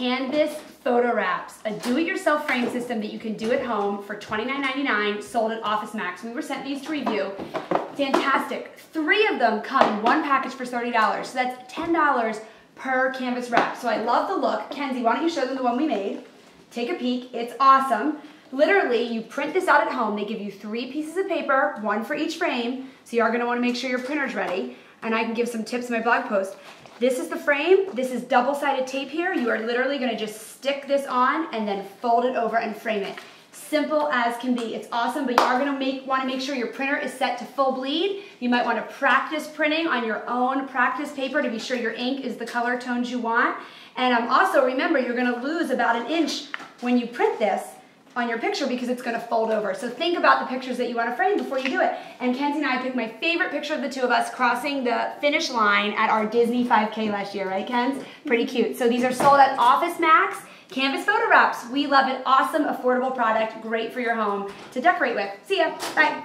Canvas Photo Wraps, a do-it-yourself frame system that you can do at home for $29.99, sold at Office Max. We were sent these to review. Fantastic. Three of them come in one package for $30, so that's $10 per canvas wrap. So I love the look. Kenzie, why don't you show them the one we made? Take a peek. It's awesome. Literally, you print this out at home. They give you three pieces of paper, one for each frame. So you are going to want to make sure your printer's ready. And I can give some tips in my blog post. This is the frame. This is double-sided tape here. You are literally going to just stick this on and then fold it over and frame it. Simple as can be. It's awesome, but you are going to make want to make sure your printer is set to full bleed. You might want to practice printing on your own practice paper to be sure your ink is the color tones you want. And um, also remember, you're going to lose about an inch when you print this on your picture because it's going to fold over. So think about the pictures that you want to frame before you do it. And Kenzie and I picked my favorite picture of the two of us crossing the finish line at our Disney 5K last year, right, Kenz? Pretty cute. So these are sold at Office Max. Canvas photo wraps. We love it. Awesome, affordable product. Great for your home to decorate with. See ya. Bye.